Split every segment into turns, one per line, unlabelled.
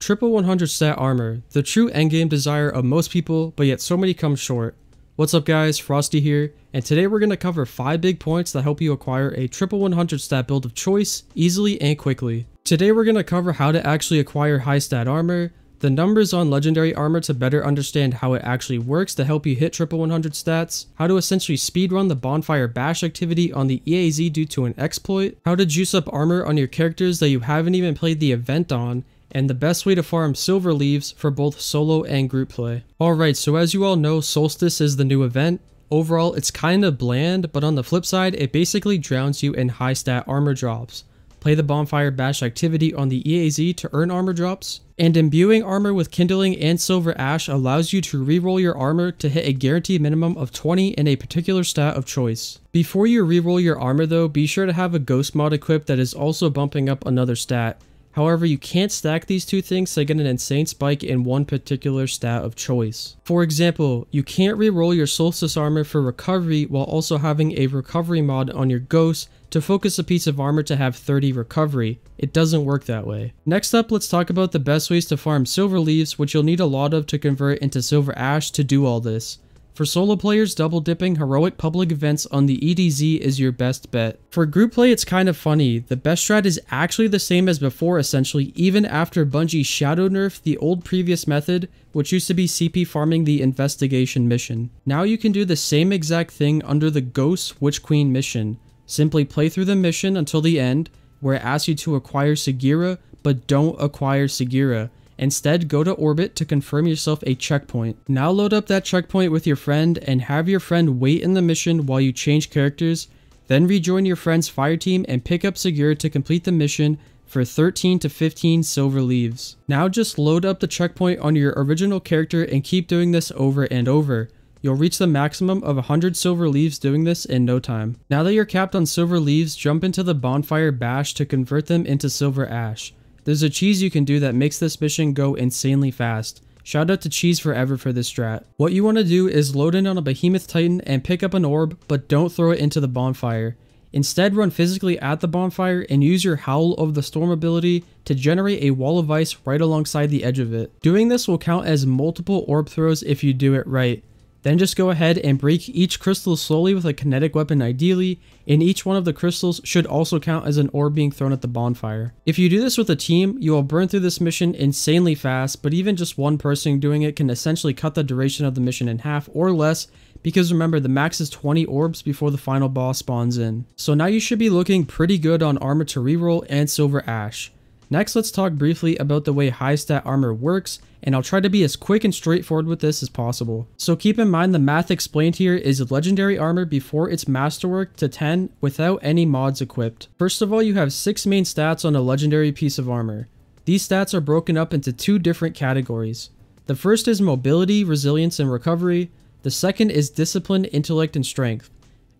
Triple 100 stat armor, the true endgame desire of most people, but yet so many come short. What's up guys, Frosty here, and today we're going to cover 5 big points that help you acquire a triple 100 stat build of choice, easily and quickly. Today we're going to cover how to actually acquire high stat armor, the numbers on legendary armor to better understand how it actually works to help you hit triple 100 stats, how to essentially speedrun the bonfire bash activity on the EAZ due to an exploit, how to juice up armor on your characters that you haven't even played the event on, and the best way to farm silver leaves for both solo and group play. Alright, so as you all know, Solstice is the new event. Overall, it's kinda bland, but on the flip side, it basically drowns you in high stat armor drops. Play the Bonfire Bash activity on the EAZ to earn armor drops, and imbuing armor with Kindling and Silver Ash allows you to reroll your armor to hit a guaranteed minimum of 20 in a particular stat of choice. Before you reroll your armor though, be sure to have a Ghost mod equipped that is also bumping up another stat. However, you can't stack these two things to get an insane spike in one particular stat of choice. For example, you can't reroll your Solstice armor for recovery while also having a recovery mod on your Ghost to focus a piece of armor to have 30 recovery. It doesn't work that way. Next up, let's talk about the best ways to farm silver leaves, which you'll need a lot of to convert into silver ash to do all this. For solo players, double dipping heroic public events on the EDZ is your best bet. For group play, it's kind of funny. The best strat is actually the same as before essentially, even after Bungie shadow nerfed the old previous method, which used to be CP farming the investigation mission. Now you can do the same exact thing under the Ghost Witch Queen mission. Simply play through the mission until the end, where it asks you to acquire Sagira, but don't acquire Sagira Instead, go to orbit to confirm yourself a checkpoint. Now load up that checkpoint with your friend and have your friend wait in the mission while you change characters, then rejoin your friend's fire team and pick up Sagira to complete the mission for 13 to 15 silver leaves. Now just load up the checkpoint on your original character and keep doing this over and over. You'll reach the maximum of 100 silver leaves doing this in no time. Now that you're capped on silver leaves, jump into the bonfire bash to convert them into silver ash. There's a cheese you can do that makes this mission go insanely fast. Shout out to Cheese Forever for this strat. What you want to do is load in on a Behemoth Titan and pick up an orb, but don't throw it into the bonfire. Instead, run physically at the bonfire and use your Howl of the Storm ability to generate a wall of ice right alongside the edge of it. Doing this will count as multiple orb throws if you do it right. Then just go ahead and break each crystal slowly with a kinetic weapon ideally, and each one of the crystals should also count as an orb being thrown at the bonfire. If you do this with a team, you will burn through this mission insanely fast, but even just one person doing it can essentially cut the duration of the mission in half or less because remember the max is 20 orbs before the final boss spawns in. So now you should be looking pretty good on armor to reroll and silver ash. Next, let's talk briefly about the way high stat armor works, and I'll try to be as quick and straightforward with this as possible. So keep in mind the math explained here is legendary armor before its masterwork to 10 without any mods equipped. First of all, you have 6 main stats on a legendary piece of armor. These stats are broken up into two different categories. The first is mobility, resilience, and recovery. The second is discipline, intellect, and strength.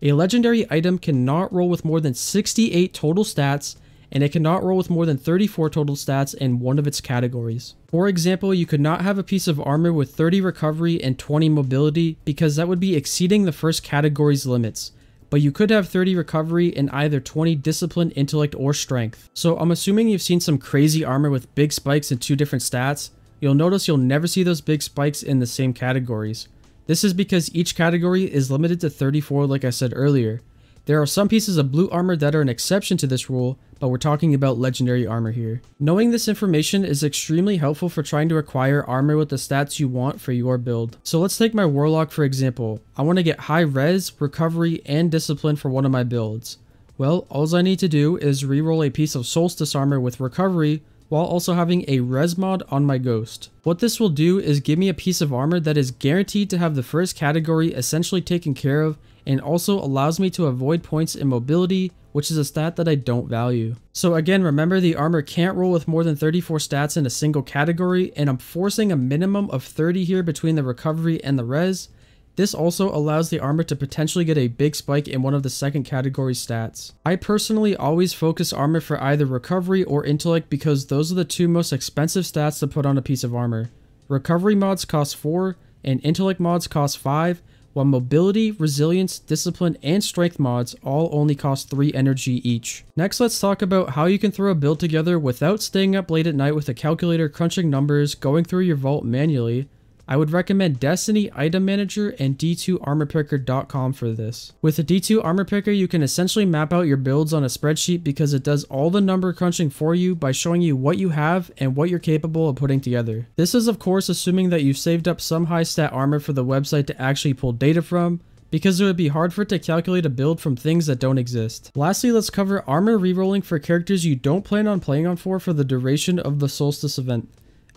A legendary item cannot roll with more than 68 total stats and it cannot roll with more than 34 total stats in one of its categories. For example, you could not have a piece of armor with 30 recovery and 20 mobility because that would be exceeding the first category's limits. But you could have 30 recovery and either 20 discipline, intellect, or strength. So I'm assuming you've seen some crazy armor with big spikes in two different stats. You'll notice you'll never see those big spikes in the same categories. This is because each category is limited to 34 like I said earlier. There are some pieces of blue armor that are an exception to this rule, but we're talking about legendary armor here. Knowing this information is extremely helpful for trying to acquire armor with the stats you want for your build. So let's take my Warlock for example. I want to get high res, recovery, and discipline for one of my builds. Well, all I need to do is reroll a piece of Solstice armor with recovery while also having a res mod on my ghost. What this will do is give me a piece of armor that is guaranteed to have the first category essentially taken care of and also allows me to avoid points in mobility, which is a stat that I don't value. So again, remember the armor can't roll with more than 34 stats in a single category, and I'm forcing a minimum of 30 here between the recovery and the res, this also allows the armor to potentially get a big spike in one of the second category stats. I personally always focus armor for either recovery or intellect because those are the two most expensive stats to put on a piece of armor. Recovery mods cost 4 and intellect mods cost 5, while mobility, resilience, discipline, and strength mods all only cost 3 energy each. Next let's talk about how you can throw a build together without staying up late at night with a calculator crunching numbers, going through your vault manually, I would recommend Destiny Item Manager and D2ArmorPicker.com for this. With the D2 Armor Picker, you can essentially map out your builds on a spreadsheet because it does all the number crunching for you by showing you what you have and what you're capable of putting together. This is of course assuming that you've saved up some high stat armor for the website to actually pull data from, because it would be hard for it to calculate a build from things that don't exist. Lastly, let's cover armor rerolling for characters you don't plan on playing on for for the duration of the Solstice event.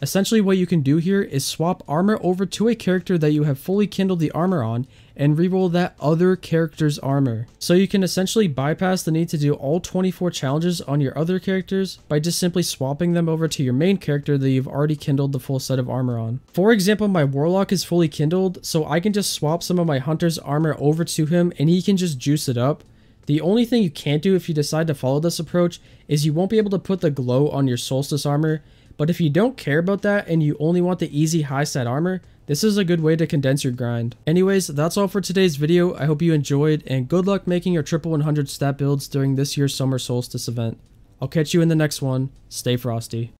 Essentially what you can do here is swap armor over to a character that you have fully kindled the armor on and reroll that other character's armor. So you can essentially bypass the need to do all 24 challenges on your other characters by just simply swapping them over to your main character that you've already kindled the full set of armor on. For example, my warlock is fully kindled, so I can just swap some of my hunter's armor over to him and he can just juice it up. The only thing you can't do if you decide to follow this approach is you won't be able to put the glow on your solstice armor but if you don't care about that and you only want the easy high stat armor, this is a good way to condense your grind. Anyways, that's all for today's video. I hope you enjoyed and good luck making your triple 100 stat builds during this year's summer solstice event. I'll catch you in the next one. Stay frosty.